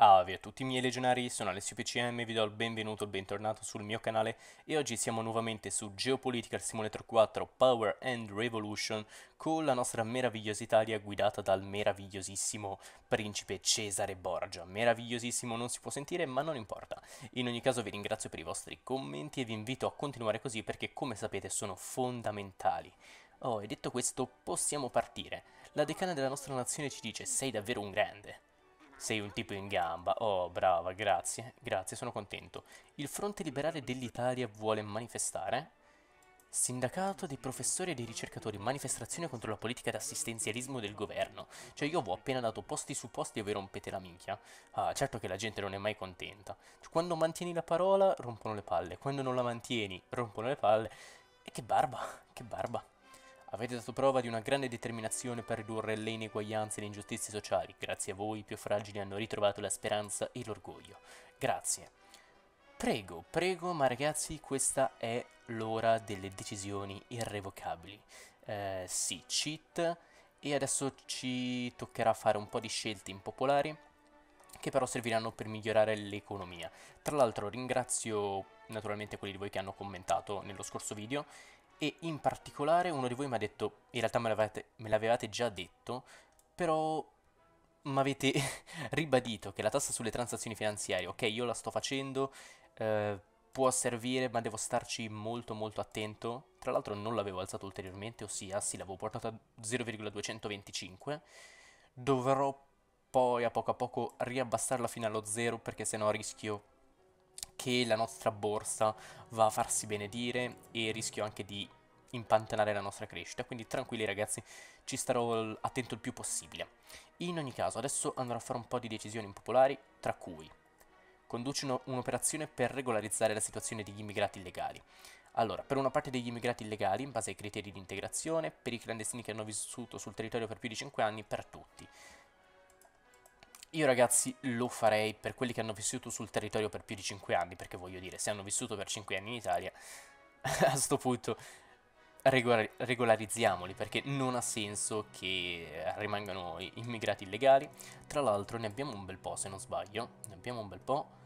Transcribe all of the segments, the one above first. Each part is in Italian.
Ave a tutti i miei legionari, sono Alessio PCM, vi do il benvenuto il bentornato sul mio canale e oggi siamo nuovamente su Geopolitical Simulator 4 Power and Revolution con la nostra meravigliosa Italia guidata dal meravigliosissimo principe Cesare Borgia. Meravigliosissimo non si può sentire ma non importa. In ogni caso vi ringrazio per i vostri commenti e vi invito a continuare così perché come sapete sono fondamentali. Oh, e detto questo possiamo partire. La decana della nostra nazione ci dice sei davvero un grande. Sei un tipo in gamba. Oh, brava, grazie. Grazie, sono contento. Il Fronte Liberale dell'Italia vuole manifestare. Sindacato dei professori e dei ricercatori, manifestazione contro la politica d'assistenzialismo del governo. Cioè io vi ho appena dato posti su posti e voi rompete la minchia. Ah, certo che la gente non è mai contenta. Cioè, quando mantieni la parola rompono le palle, quando non la mantieni rompono le palle. E che barba, che barba. Avete dato prova di una grande determinazione per ridurre le ineguaglianze e le ingiustizie sociali. Grazie a voi i più fragili hanno ritrovato la speranza e l'orgoglio. Grazie. Prego, prego, ma ragazzi, questa è l'ora delle decisioni irrevocabili. Eh, sì, cheat. E adesso ci toccherà fare un po' di scelte impopolari che però serviranno per migliorare l'economia. Tra l'altro ringrazio naturalmente quelli di voi che hanno commentato nello scorso video e in particolare uno di voi mi ha detto, in realtà me l'avevate già detto, però mi avete ribadito che la tassa sulle transazioni finanziarie, ok, io la sto facendo, eh, può servire, ma devo starci molto molto attento. Tra l'altro non l'avevo alzato ulteriormente, ossia sì, l'avevo portato a 0,225. Dovrò poi a poco a poco riabbassarla fino allo 0 perché sennò rischio che la nostra borsa va a farsi benedire e rischio anche di impantanare la nostra crescita, quindi tranquilli ragazzi, ci starò attento il più possibile. In ogni caso, adesso andrò a fare un po' di decisioni impopolari, tra cui conduce un'operazione per regolarizzare la situazione degli immigrati illegali. Allora, per una parte degli immigrati illegali, in base ai criteri di integrazione, per i clandestini che hanno vissuto sul territorio per più di 5 anni, per tutti. Io ragazzi lo farei per quelli che hanno vissuto sul territorio per più di 5 anni, perché voglio dire, se hanno vissuto per 5 anni in Italia, a sto punto regolari regolarizziamoli, perché non ha senso che rimangano immigrati illegali. Tra l'altro ne abbiamo un bel po', se non sbaglio, ne abbiamo un bel po'.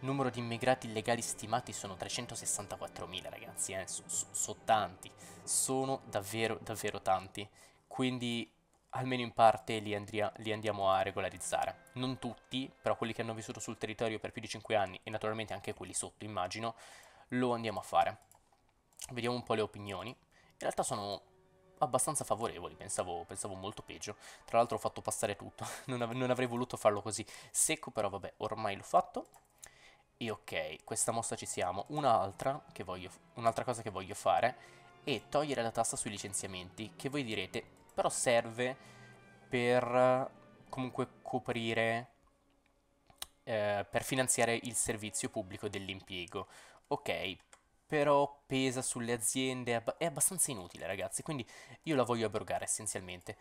Numero di immigrati illegali stimati sono 364.000 ragazzi, eh? sono so, so tanti, sono davvero davvero tanti, quindi almeno in parte li, andria, li, andiamo a regolarizzare. Non tutti, però quelli che hanno vissuto sul territorio per più di 5 anni e naturalmente anche quelli sotto, immagino, lo andiamo a fare. Vediamo un po' le opinioni. In realtà sono abbastanza favorevoli, pensavo, pensavo molto peggio. Tra l'altro ho fatto passare tutto, non, av non avrei voluto farlo così secco, però vabbè, ormai l'ho fatto. E ok, questa mossa ci siamo. Un'altra un cosa che voglio fare è togliere la tassa sui licenziamenti, che voi direte però serve per comunque coprire, eh, per finanziare il servizio pubblico dell'impiego. Ok, però pesa sulle aziende, è abbastanza inutile ragazzi, quindi io la voglio abrogare essenzialmente.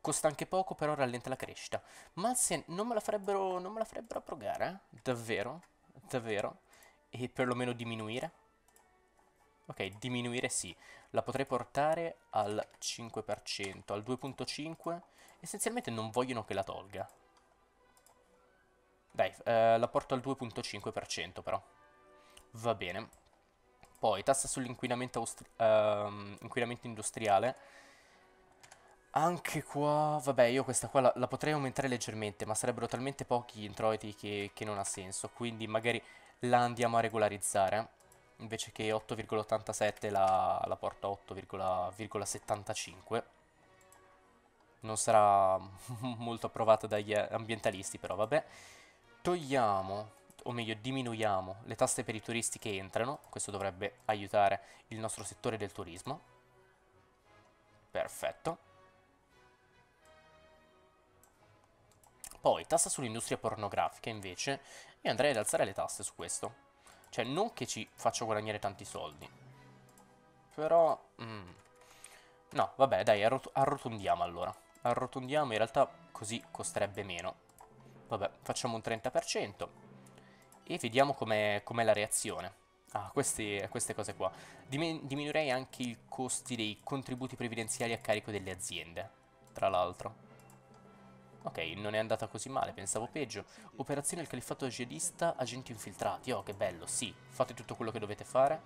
Costa anche poco, però rallenta la crescita. Ma se non me la farebbero, non me la farebbero abrogare? Eh? Davvero? Davvero? E perlomeno diminuire? Ok, diminuire sì. La potrei portare al 5%, al 2.5%. Essenzialmente non vogliono che la tolga. Dai, eh, la porto al 2.5% però. Va bene. Poi, tassa sull'inquinamento uh, industriale. Anche qua, vabbè, io questa qua la, la, potrei aumentare leggermente, ma sarebbero talmente pochi gli introiti che, che non ha senso. Quindi magari la andiamo a regolarizzare invece che 8,87 la, la porto a 8,75 non sarà molto approvata dagli ambientalisti però vabbè. Togliamo o meglio diminuiamo le tasse per i turisti che entrano. Questo dovrebbe aiutare il nostro settore del turismo. Perfetto. Poi tassa sull'industria pornografica invece io andrei ad alzare le tasse su questo. Cioè, non che ci faccia guadagnare tanti soldi. Però... Mm, no, vabbè, dai, arrot arrotondiamo allora. Arrotondiamo, in realtà così costerebbe meno. Vabbè, facciamo un 30%. E vediamo com'è com la reazione. Ah, queste, queste cose qua. Dimin diminuirei anche i costi dei contributi previdenziali a carico delle aziende, tra l'altro. Ok, non è andata così male, pensavo peggio. Operazione del califfato jihadista, agenti infiltrati. Oh, che bello, sì. Fate tutto quello che dovete fare.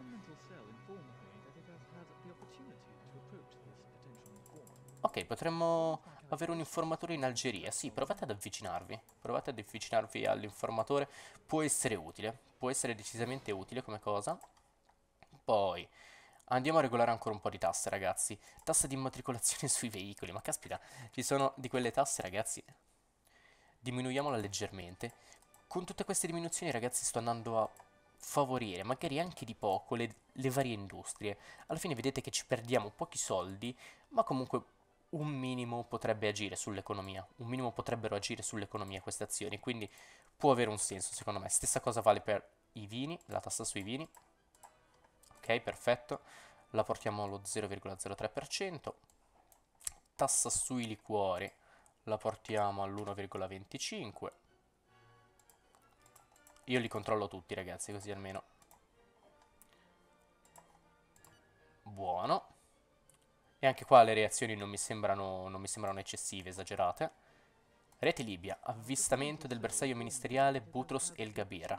Ok, potremmo avere un informatore in Algeria. Sì, provate ad avvicinarvi. Provate ad avvicinarvi all'informatore. Può essere utile. Può essere decisamente utile come cosa. Poi... Andiamo a regolare ancora un po' di tasse, ragazzi. Tassa di immatricolazione sui veicoli. Ma caspita, ci sono di quelle tasse, ragazzi. Diminuiamola leggermente. Con tutte queste diminuzioni, ragazzi, sto andando a favorire, magari anche di poco, le, le varie industrie. Alla fine vedete che ci perdiamo pochi soldi, ma comunque un minimo potrebbe agire sull'economia. Un minimo potrebbero agire sull'economia queste azioni. Quindi può avere un senso, secondo me. Stessa cosa vale per i vini, la tassa sui vini ok perfetto la portiamo allo 0,03% tassa sui liquori la portiamo all'1,25 io li controllo tutti ragazzi così almeno buono e anche qua le reazioni non mi sembrano, non mi sembrano eccessive, esagerate Rete Libia, avvistamento del bersaglio ministeriale Butros El Gabira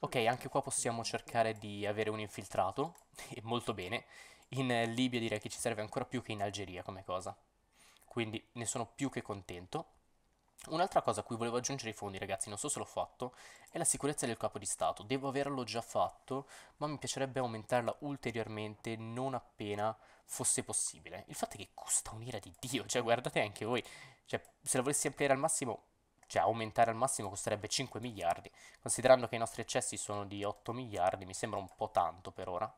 Ok, anche qua possiamo cercare di avere un infiltrato, e molto bene. In Libia direi che ci serve ancora più che in Algeria come cosa. Quindi ne sono più che contento. Un'altra cosa a cui volevo aggiungere i fondi, ragazzi, non so se l'ho fatto, è la sicurezza del capo di Stato. Devo averlo già fatto, ma mi piacerebbe aumentarla ulteriormente non appena fosse possibile. Il fatto è che costa un'ira di Dio, cioè guardate anche voi, cioè se la volessi ampliare al massimo cioè aumentare al massimo costerebbe 5 miliardi, considerando che i nostri eccessi sono di 8 miliardi, mi sembra un po' tanto per ora.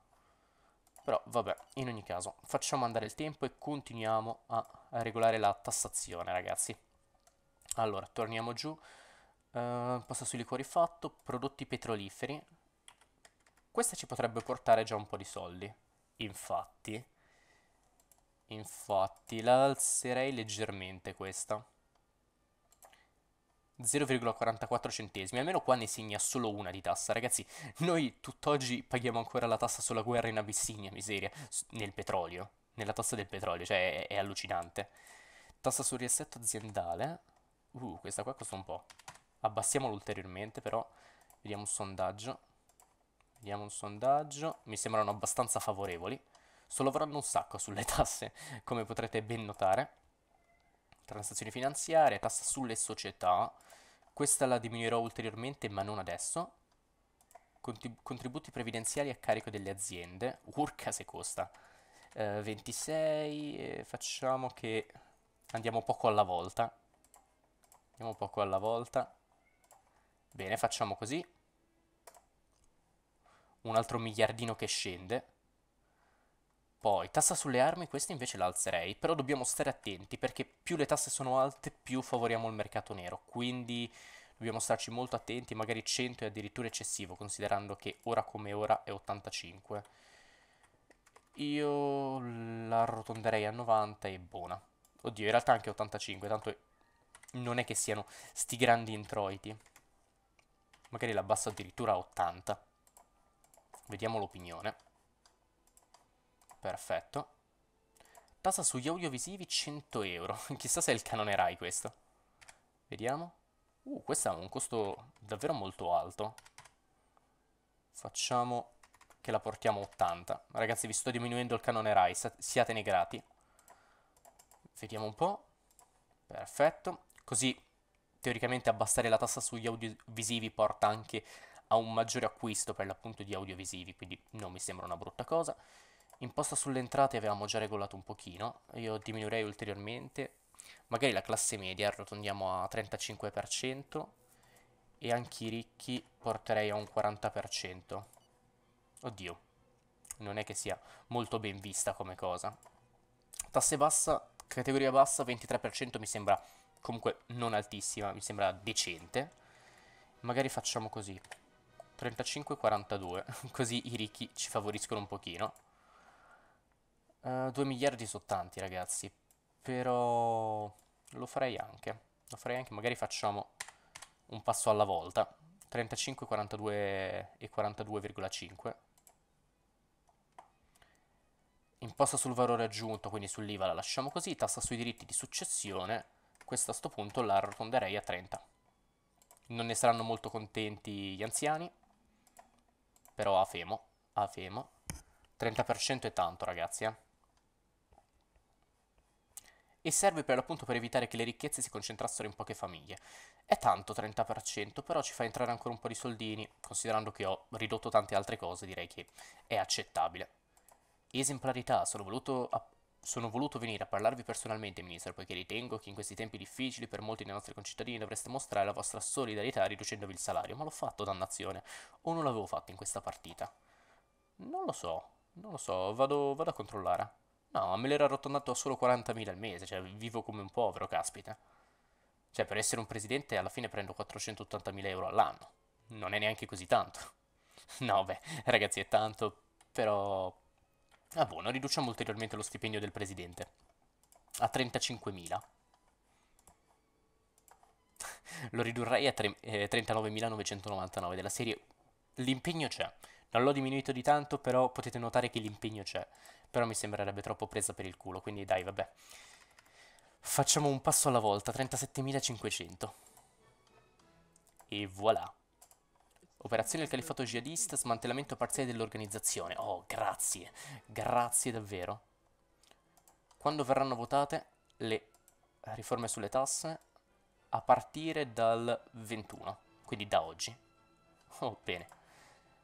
Però vabbè, in ogni caso, facciamo andare il tempo e continuiamo a, regolare la tassazione, ragazzi. Allora, torniamo giù, uh, passa sui liquori fatto, prodotti petroliferi. Questa ci potrebbe portare già un po' di soldi, infatti. Infatti, la alzerei leggermente questa. 0,44 centesimi, almeno qua ne segna solo una di tassa. Ragazzi, noi tutt'oggi paghiamo ancora la tassa sulla guerra in Abissinia, miseria, nel petrolio, nella tassa del petrolio, cioè è, è allucinante. Tassa sul riassetto aziendale, uh, questa qua costa un po'. Abbassiamolo ulteriormente, però, vediamo un sondaggio. Vediamo un sondaggio, mi sembrano abbastanza favorevoli. Sto lavorando un sacco sulle tasse, come potrete ben notare. Transazioni finanziarie, tassa sulle società, questa la diminuirò ulteriormente, ma non adesso. Contrib contributi previdenziali a carico delle aziende. Urca se costa. Eh, 26, eh, facciamo che andiamo poco alla volta. Andiamo poco alla volta. Bene, facciamo così. Un altro miliardino che scende. Poi, tassa sulle armi, questa invece la alzerei, però dobbiamo stare attenti perché più le tasse sono alte, più favoriamo il mercato nero, quindi dobbiamo starci molto attenti, magari 100 è addirittura eccessivo, considerando che ora come ora è 85. Io la arrotonderei a 90 e buona. Oddio, in realtà anche 85, tanto non è che siano sti grandi introiti. Magari la basso addirittura a 80. Vediamo l'opinione. Perfetto. Tassa sugli audiovisivi 100 euro. Chissà se è il canone Rai questo. Vediamo. Uh, questo ha un costo davvero molto alto. Facciamo che la portiamo a 80. Ragazzi, vi sto diminuendo il canone Rai, siatene grati. Vediamo un po'. Perfetto. Così, teoricamente, abbassare la tassa sugli audiovisivi porta anche a un maggiore acquisto per l'appunto di audiovisivi, quindi non mi sembra una brutta cosa. Imposta sulle entrate avevamo già regolato un pochino, io diminuirei ulteriormente, magari la classe media arrotondiamo a 35% e anche i ricchi porterei a un 40%. Oddio, non è che sia molto ben vista come cosa. Tasse bassa, categoria bassa, 23% mi sembra comunque non altissima, mi sembra decente. Magari facciamo così, 35-42, così i ricchi ci favoriscono un pochino. Uh, eh, 2 miliardi sono tanti, ragazzi. Però lo farei anche. Lo farei anche, magari facciamo un passo alla volta. 35, 42 e 42,5. Imposta sul valore aggiunto, quindi sull'IVA la lasciamo così. Tassa sui diritti di successione. questa a sto punto la arrotonderei a 30. Non ne saranno molto contenti gli anziani, però a Femo, a Femo. 30% è tanto ragazzi, eh. E serve per l'appunto per evitare che le ricchezze si concentrassero in poche famiglie. È tanto 30%, però ci fa entrare ancora un po' di soldini, considerando che ho ridotto tante altre cose, direi che è accettabile. Esemplarità, sono voluto sono voluto venire a parlarvi personalmente, Ministro, poiché ritengo che in questi tempi difficili per molti dei nostri concittadini dovreste mostrare la vostra solidarietà riducendovi il salario. Ma l'ho fatto, dannazione. O non l'avevo fatto in questa partita? Non lo so, non lo so, vado, vado a controllare. No, me l'era arrotondato a solo 40.000 al mese, cioè vivo come un povero, caspita. Cioè, per essere un presidente alla fine prendo 480.000 euro all'anno. Non è neanche così tanto. no, beh, ragazzi, è tanto, però Ah buono, riduciamo ulteriormente lo stipendio del presidente. A 35.000. lo ridurrei a eh, 39.999 della serie. L'impegno c'è. Non l'ho diminuito di tanto, però potete notare che l'impegno c'è. Però mi sembrerebbe troppo presa per il culo, quindi dai, vabbè. Facciamo un passo alla volta, 37.500. E voilà. Operazione del califato jihadista, smantellamento parziale dell'organizzazione. Oh, grazie, grazie davvero. Quando verranno votate le riforme sulle tasse? A partire dal 21, quindi da oggi. Oh, bene.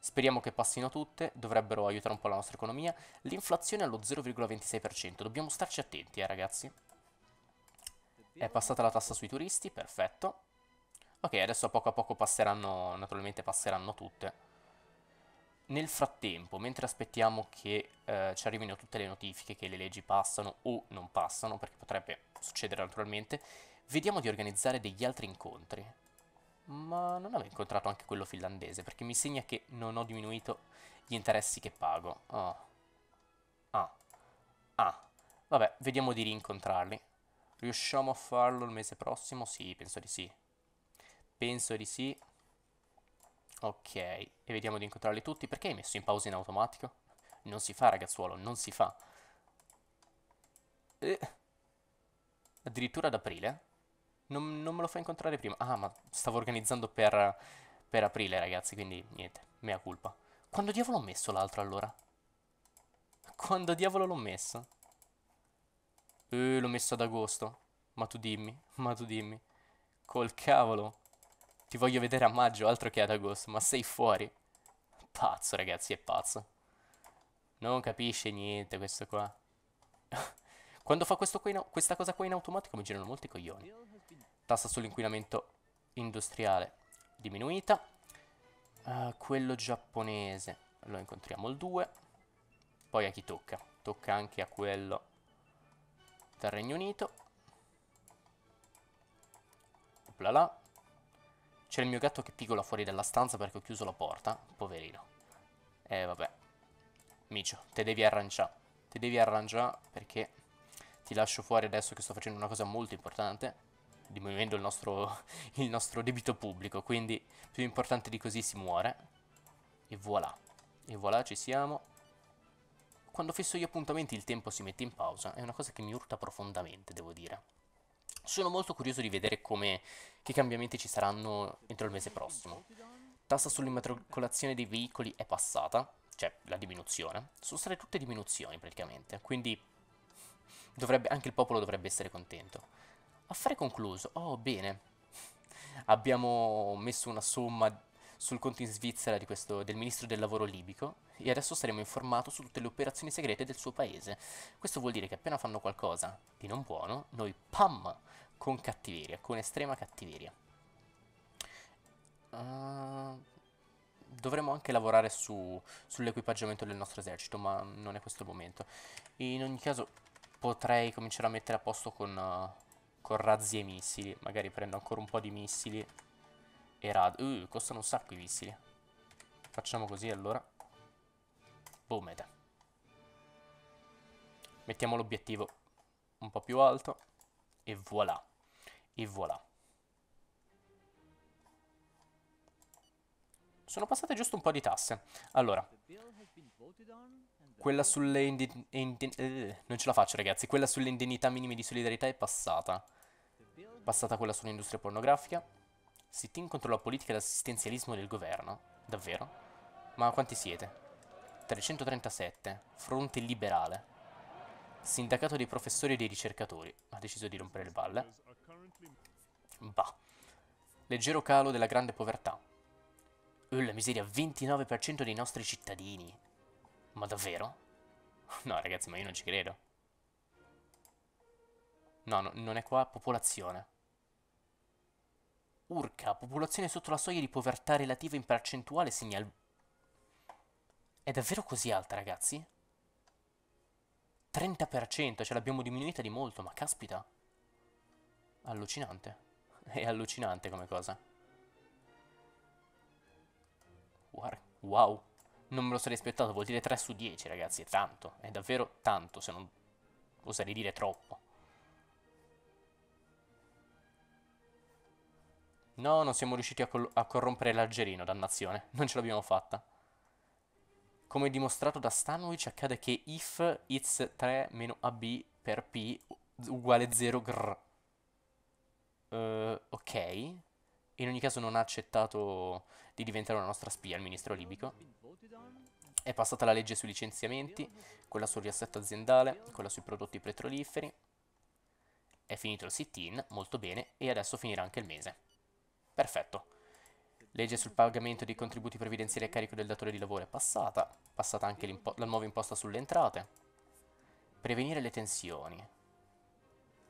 Speriamo che passino tutte, dovrebbero aiutare un po' la nostra economia. L'inflazione è allo 0,26%, dobbiamo starci attenti, eh ragazzi. È passata la tassa sui turisti, perfetto. Ok, adesso a poco a poco passeranno, naturalmente passeranno tutte. Nel frattempo, mentre aspettiamo che eh, ci arrivino tutte le notifiche che le leggi passano o non passano, perché potrebbe succedere naturalmente, vediamo di organizzare degli altri incontri. Ma non avevo incontrato anche quello finlandese, perché mi segna che non ho diminuito gli interessi che pago. Oh. Ah. Ah. Vabbè, vediamo di rincontrarli. Riusciamo a farlo il mese prossimo? Sì, penso di sì. Penso di sì. Ok, e vediamo di incontrarli tutti. Perché hai messo in pausa in automatico? Non si fa, ragazzuolo, non si fa. Eh. Addirittura ad aprile? Non, non, me lo fa incontrare prima. Ah, ma stavo organizzando per, per aprile, ragazzi, quindi niente, mea culpa. Quando diavolo ho messo l'altro allora? Quando diavolo l'ho messo? Eh, l'ho messo ad agosto. Ma tu dimmi, ma tu dimmi. Col cavolo. Ti voglio vedere a maggio, altro che ad agosto, ma sei fuori. Pazzo, ragazzi, è pazzo. Non capisce niente questo qua. Quando fa qua questa cosa qua in automatico mi girano molti coglioni. Tassa sull'inquinamento industriale diminuita. Uh, quello giapponese lo incontriamo il 2. Poi a chi tocca? Tocca anche a quello del Regno Unito. Oplala. C'è il mio gatto che pigola fuori dalla stanza perché ho chiuso la porta. Poverino. Eh, vabbè. Micio, te devi arrangiare. Te devi arrangiare perché ti lascio fuori adesso che sto facendo una cosa molto importante. Diminuendo il nostro, il nostro debito pubblico. Quindi più importante di così si muore. E voilà. E voilà, ci siamo. Quando fisso gli appuntamenti il tempo si mette in pausa. È una cosa che mi urta profondamente, devo dire. Sono molto curioso di vedere come, che cambiamenti ci saranno entro il mese prossimo. Tassa sull'immatricolazione dei veicoli è passata, cioè la diminuzione. Sono state tutte diminuzioni praticamente, quindi dovrebbe, anche il popolo dovrebbe essere contento. Affare concluso. Oh, bene. Abbiamo messo una somma sul conto in Svizzera questo, del ministro del lavoro libico e adesso saremo informati su tutte le operazioni segrete del suo paese. Questo vuol dire che appena fanno qualcosa di non buono, noi pam, con cattiveria, con estrema cattiveria. Uh, dovremmo anche lavorare su, sull'equipaggiamento del nostro esercito, ma non è questo il momento. In ogni caso potrei cominciare a mettere a posto con, uh, con razzi e missili. Magari prendo ancora un po' di missili e rad... Uh, costano un sacco i missili. Facciamo così allora. Boom, Mettiamo l'obiettivo un po' più alto. E voilà. E voilà. Sono passate giusto un po' di tasse. Allora. Quella sulle indennità... Eh, non ce la faccio ragazzi. Quella sulle indennità minime di solidarietà è passata. Passata quella sull'industria pornografica. Sit-in contro la politica l'assistenzialismo del governo. Davvero? Ma quanti siete? 337. Fronte liberale. Sindacato dei professori e dei ricercatori. Ha deciso di rompere le balle. Bah. Leggero calo della grande povertà. Oh, la miseria, 29% dei nostri cittadini. Ma davvero? No, ragazzi, ma io non ci credo. No, no non è qua. Popolazione. Urca, popolazione sotto la soglia di povertà relativa in percentuale segna il... È davvero così alta, ragazzi? 30%, ce l'abbiamo diminuita di molto, ma caspita. Allucinante. È allucinante come cosa. Wow. Non me lo sarei aspettato, vuol dire 3 su 10, ragazzi, è tanto. È davvero tanto, se non oserei dire troppo. No, non siamo riusciti a, a corrompere l'Algerino, dannazione. Non ce l'abbiamo fatta. Come dimostrato da Stanwich, accade che if it's 3 meno ab per p uguale 0 grr. Uh, ok. In ogni caso non ha accettato di diventare una nostra spia il ministro libico. È passata la legge sui licenziamenti, quella sul riassetto aziendale, quella sui prodotti petroliferi. È finito il sit-in, molto bene, e adesso finirà anche il mese. Perfetto. Legge sul pagamento dei contributi previdenziali a carico del datore di lavoro è passata. Passata anche la nuova imposta sulle entrate. Prevenire le tensioni.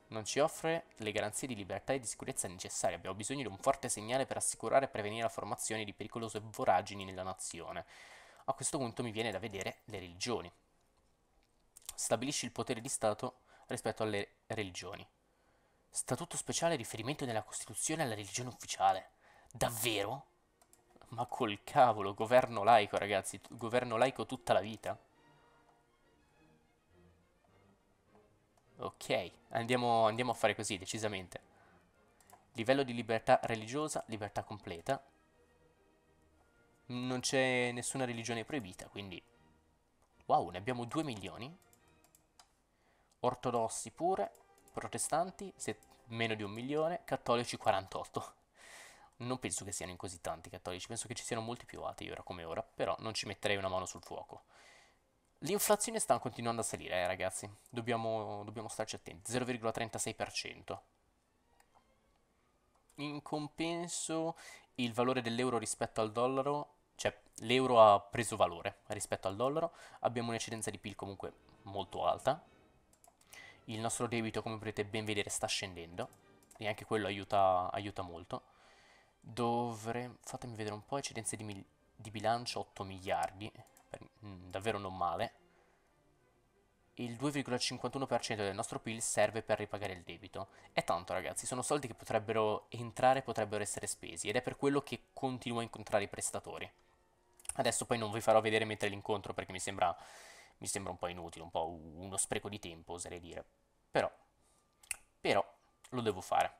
Non ci offre le garanzie di libertà e di sicurezza necessarie. Abbiamo bisogno di un forte segnale per assicurare e prevenire la formazione di pericolose voragini nella nazione. A questo punto mi viene da vedere le religioni. Stabilisci il potere di Stato rispetto alle religioni. Statuto speciale riferimento nella Costituzione alla religione ufficiale. Davvero? Ma col cavolo, governo laico, ragazzi. Governo laico tutta la vita. Ok, andiamo, andiamo a fare così, decisamente. Livello di libertà religiosa, libertà completa. Non c'è nessuna religione proibita, quindi... Wow, ne abbiamo 2 milioni. Ortodossi pure protestanti meno di un milione, cattolici 48. Non penso che siano in così tanti cattolici, penso che ci siano molti più atei ora come ora, però non ci metterei una mano sul fuoco. L'inflazione sta continuando a salire, eh, ragazzi, dobbiamo, dobbiamo starci attenti, 0,36%. In compenso il valore dell'euro rispetto al dollaro, cioè l'euro ha preso valore rispetto al dollaro, abbiamo un'eccedenza di PIL comunque molto alta, il nostro debito, come potete ben vedere, sta scendendo e anche quello aiuta, aiuta molto. Dovre... fatemi vedere un po', eccedenze di, di bilancio 8 miliardi, per, mh, mm, davvero non male. Il 2,51% del nostro PIL serve per ripagare il debito. È tanto ragazzi, sono soldi che potrebbero entrare potrebbero essere spesi ed è per quello che continuo a incontrare i prestatori. Adesso poi non vi farò vedere mentre l'incontro perché mi sembra mi sembra un po' inutile, un po' uno spreco di tempo, oserei dire. Però, però, lo devo fare.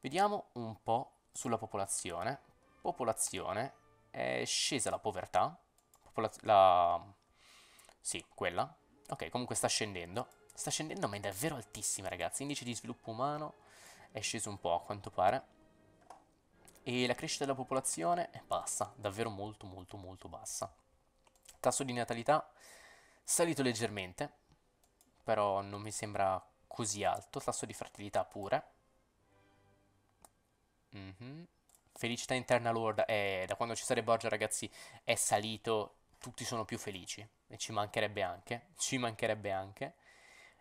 Vediamo un po' sulla popolazione. Popolazione, è scesa la povertà. Popolaz la... Sì, quella. Ok, comunque sta scendendo. Sta scendendo, ma è davvero altissima, ragazzi. Indice di sviluppo umano è sceso un po', a quanto pare. E la crescita della popolazione è bassa, davvero molto, molto, molto bassa. Tasso di natalità salito leggermente, però non mi sembra così alto, tasso di fertilità pure. Mm -hmm. Felicità interna lorda, eh, da quando ci sarebbe oggi ragazzi è salito, tutti sono più felici e ci mancherebbe anche, ci mancherebbe anche.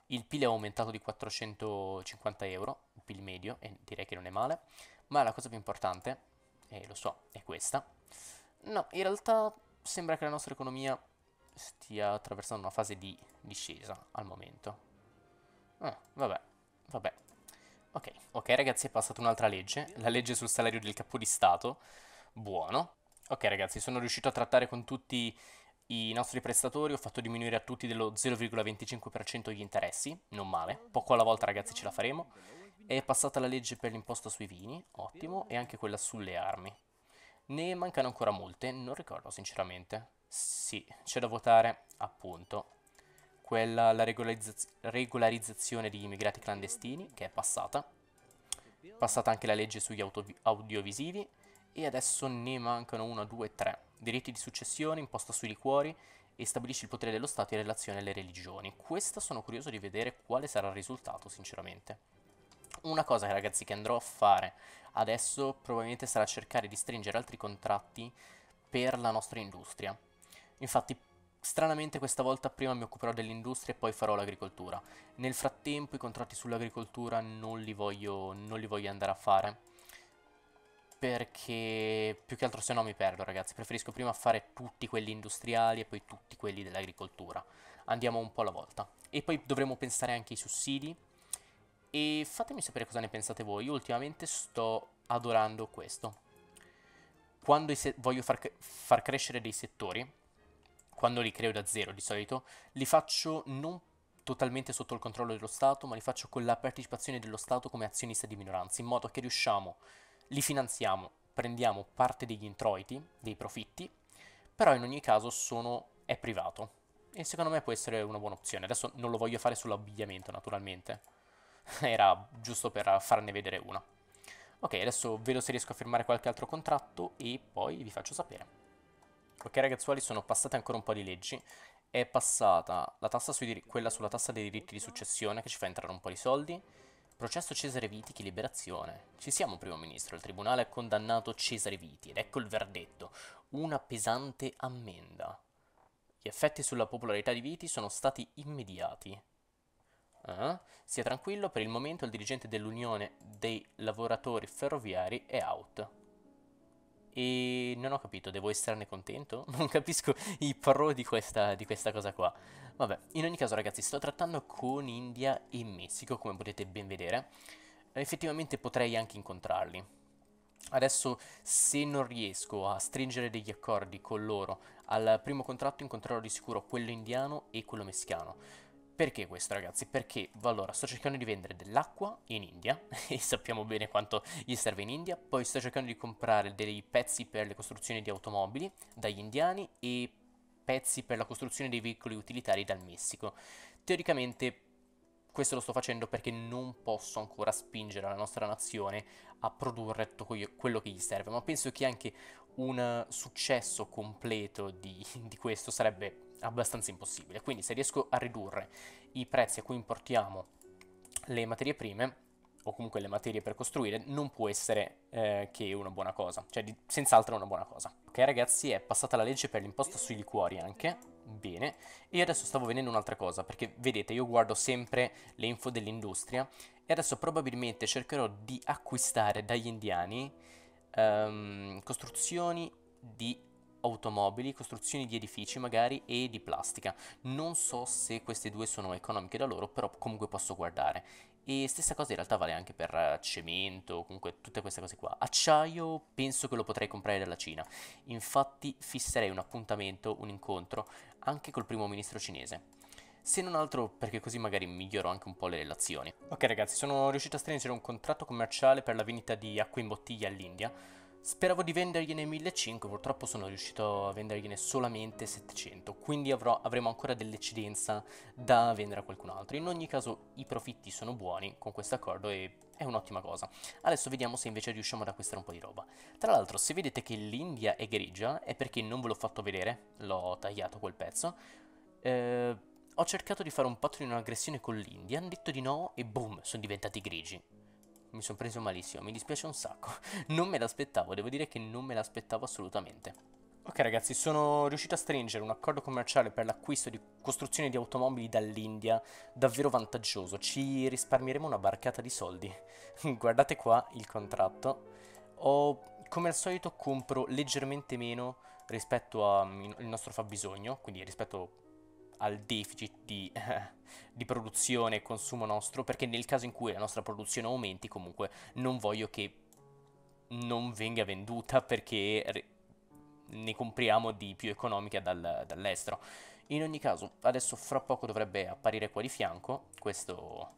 Il PIL è aumentato di 450 euro, il PIL medio, e direi che non è male, ma la cosa più importante, e lo so, è questa. No, in realtà sembra che la nostra economia stia attraversando una fase di discesa al momento. Ah, vabbè, vabbè. Ok, ok ragazzi è passata un'altra legge, la legge sul salario del capo di Stato. Buono. Ok ragazzi, sono riuscito a trattare con tutti i nostri prestatori, ho fatto diminuire a tutti dello 0,25% gli interessi, non male, poco alla volta ragazzi ce la faremo. È passata la legge per l'imposta sui vini, ottimo, e anche quella sulle armi. Ne mancano ancora molte, non ricordo sinceramente. Sì, c'è da votare, appunto, quella, la regolarizz regolarizzazione di immigrati clandestini, che è passata. passata anche la legge sugli audiovisivi e adesso ne mancano 1, 2, 3. Diritti di successione, imposta sui liquori e stabilisce il potere dello Stato in relazione alle religioni. Questa sono curioso di vedere quale sarà il risultato, sinceramente. Una cosa, ragazzi, che andrò a fare adesso probabilmente sarà cercare di stringere altri contratti per la nostra industria. Infatti, stranamente questa volta prima mi occuperò dell'industria e poi farò l'agricoltura. Nel frattempo i contratti sull'agricoltura non li voglio, non li voglio andare a fare perché più che altro se no mi perdo ragazzi, preferisco prima fare tutti quelli industriali e poi tutti quelli dell'agricoltura. Andiamo un po' alla volta. E poi dovremo pensare anche ai sussidi. E fatemi sapere cosa ne pensate voi. Io ultimamente sto adorando questo. Quando voglio far, far crescere dei settori, quando li creo da zero di solito, li faccio non totalmente sotto il controllo dello Stato, ma li faccio con la partecipazione dello Stato come azionista di minoranza, in modo che riusciamo li finanziamo, prendiamo parte degli introiti, dei profitti, però in ogni caso sono, è privato. E secondo me può essere una buona opzione. Adesso non lo voglio fare sull'abbigliamento, naturalmente. Era giusto per farne vedere una. Ok, adesso vedo se riesco a firmare qualche altro contratto e poi vi faccio sapere. Ok ragazzuoli, sono passate ancora un po' di leggi. È passata quella sulla tassa dei diritti di successione che ci fa entrare un po' di soldi Processo Cesare Viti, che liberazione. Ci siamo, primo ministro. Il tribunale ha condannato Cesare Viti ed ecco il verdetto. Una pesante ammenda. Gli effetti sulla popolarità di Viti sono stati immediati. Uh, sia tranquillo, per il momento il dirigente dell'Unione dei lavoratori ferroviari è out. E non ho capito, devo esserne contento? Non capisco i pro di questa, di questa cosa qua. Vabbè, in ogni caso ragazzi, sto trattando con India e Messico, come potete ben vedere. Effettivamente potrei anche incontrarli. Adesso, se non riesco a stringere degli accordi con loro, al primo contratto incontrerò di sicuro quello indiano e quello messicano. Perché questo ragazzi? Perché allora sto cercando di vendere dell'acqua in India e sappiamo bene quanto gli serve in India, poi sto cercando di comprare dei pezzi per le costruzioni di automobili dagli indiani e pezzi per la costruzione dei veicoli utilitari dal Messico. Teoricamente questo lo sto facendo perché non posso ancora spingere la nostra nazione a produrre tutto quello che gli serve, ma penso che anche un successo completo di, di questo sarebbe abbastanza impossibile. Quindi se riesco a ridurre i prezzi a cui importiamo le materie prime, o comunque le materie per costruire, non può essere eh, che una buona cosa. Cioè, di, senz'altro una buona cosa. Ok ragazzi, è passata la legge per l'imposta sui liquori anche. Bene. E adesso stavo vedendo un'altra cosa, perché vedete, io guardo sempre le info dell'industria e adesso probabilmente cercherò di acquistare dagli indiani um, costruzioni di automobili, costruzioni di edifici magari e di plastica. Non so se queste due sono economiche da loro, però comunque posso guardare. E stessa cosa in realtà vale anche per eh, cemento, comunque tutte queste cose qua. Acciaio penso che lo potrei comprare dalla Cina. Infatti fisserei un appuntamento, un incontro, anche col primo ministro cinese. Se non altro perché così magari miglioro anche un po' le relazioni. Ok ragazzi, sono riuscito a stringere un contratto commerciale per la vendita di acqua in bottiglia all'India Speravo di vendergliene 1500, purtroppo sono riuscito a vendergliene solamente 700, quindi avrò, avremo ancora dell'eccedenza da vendere a qualcun altro. In ogni caso i profitti sono buoni con questo accordo e è un'ottima cosa. Adesso vediamo se invece riusciamo ad acquistare un po' di roba. Tra l'altro, se vedete che l'India è grigia, è perché non ve l'ho fatto vedere, l'ho tagliato quel pezzo. Eh, ho cercato di fare un patto di un'aggressione con l'India, hanno detto di no e boom, sono diventati grigi mi sono preso malissimo, mi dispiace un sacco. Non me l'aspettavo, devo dire che non me l'aspettavo assolutamente. Ok ragazzi, sono riuscito a stringere un accordo commerciale per l'acquisto di costruzioni di automobili dall'India davvero vantaggioso, ci risparmieremo una barcata di soldi. Guardate qua il contratto. Ho, come al solito compro leggermente meno rispetto al nostro fabbisogno, quindi rispetto al deficit di, di, produzione e consumo nostro, perché nel caso in cui la nostra produzione aumenti, comunque non voglio che non venga venduta perché ne compriamo di più economica dal, dall'estero. In ogni caso, adesso fra poco dovrebbe apparire qua di fianco questo,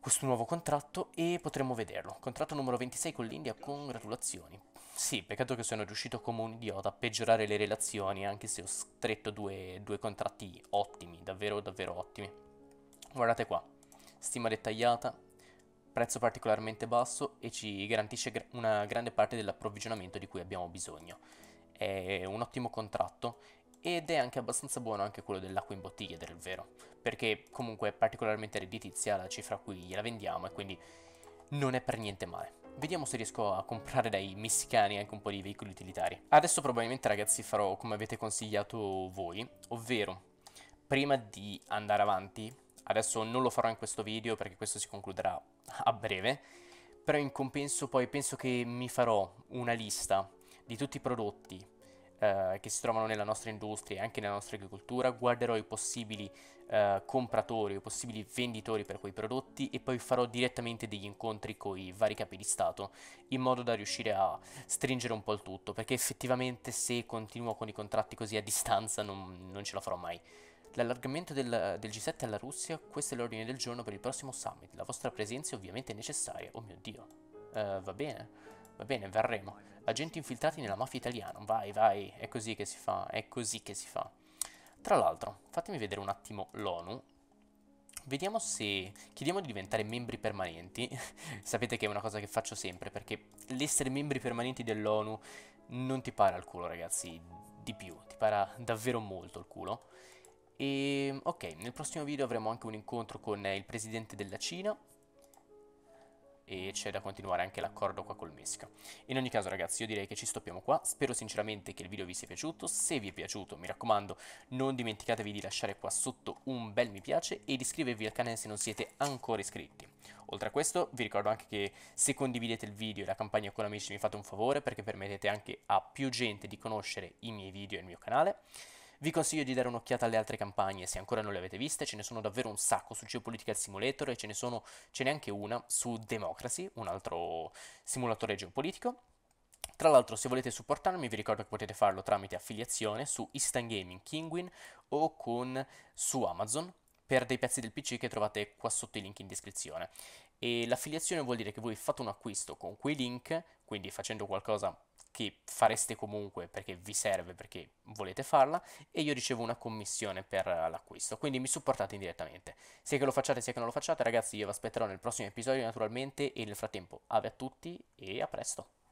questo nuovo contratto e potremo vederlo. Contratto numero 26 con l'India, congratulazioni. Sì, peccato che sono riuscito come un idiota a peggiorare le relazioni, anche se ho stretto due, due contratti ottimi, davvero davvero ottimi. Guardate qua, stima dettagliata, prezzo particolarmente basso e ci garantisce una grande parte dell'approvvigionamento di cui abbiamo bisogno. È un ottimo contratto ed è anche abbastanza buono anche quello dell'acqua in bottiglia, del vero, perché comunque è particolarmente redditizia la cifra a cui gliela vendiamo e quindi non è per niente male. Vediamo se riesco a comprare dai messicani anche un po' di veicoli utilitari. Adesso probabilmente ragazzi farò come avete consigliato voi, ovvero prima di andare avanti, adesso non lo farò in questo video perché questo si concluderà a breve, però in compenso poi penso che mi farò una lista di tutti i prodotti eh, che si trovano nella nostra industria e anche nella nostra agricoltura, guarderò i possibili eh, compratori o possibili venditori per quei prodotti e poi farò direttamente degli incontri con i vari capi di Stato in modo da riuscire a stringere un po' il tutto, perché effettivamente se continuo con i contratti così a distanza non, non ce la farò mai. L'allargamento del, del, G7 alla Russia, questo è l'ordine del giorno per il prossimo summit. La vostra presenza è ovviamente necessaria. Oh mio Dio. Uh, va bene, va bene, verremo. Agenti infiltrati nella mafia italiana. Vai, vai, è così che si fa, è così che si fa. Tra l'altro, fatemi vedere un attimo l'ONU. Vediamo se... Chiediamo di diventare membri permanenti. Sapete che è una cosa che faccio sempre, perché l'essere membri permanenti dell'ONU non ti para il culo, ragazzi, di più. Ti para davvero molto il culo. E ok, nel prossimo video avremo anche un incontro con il presidente della Cina e c'è da continuare anche l'accordo qua col Mesca. In ogni caso ragazzi io direi che ci stoppiamo qua, spero sinceramente che il video vi sia piaciuto, se vi è piaciuto mi raccomando non dimenticatevi di lasciare qua sotto un bel mi piace e di iscrivervi al canale se non siete ancora iscritti. Oltre a questo vi ricordo anche che se condividete il video e la campagna con amici mi fate un favore perché permettete anche a più gente di conoscere i miei video e il mio canale. Vi consiglio di dare un'occhiata alle altre campagne se ancora non le avete viste, ce ne sono davvero un sacco su Geopolitical Simulator e ce ne sono, ce n'è anche una su Democracy, un altro simulatore geopolitico. Tra l'altro se volete supportarmi vi ricordo che potete farlo tramite affiliazione su Instant Gaming Kinguin o con su Amazon per dei pezzi del PC che trovate qua sotto i link in descrizione. E l'affiliazione vuol dire che voi fate un acquisto con quei link, quindi facendo qualcosa che fareste comunque perché vi serve, perché volete farla, e io ricevo una commissione per l'acquisto, quindi mi supportate indirettamente. Sia che lo facciate sia che non lo facciate, ragazzi, io vi aspetterò nel prossimo episodio naturalmente, e nel frattempo, ave a tutti e a presto!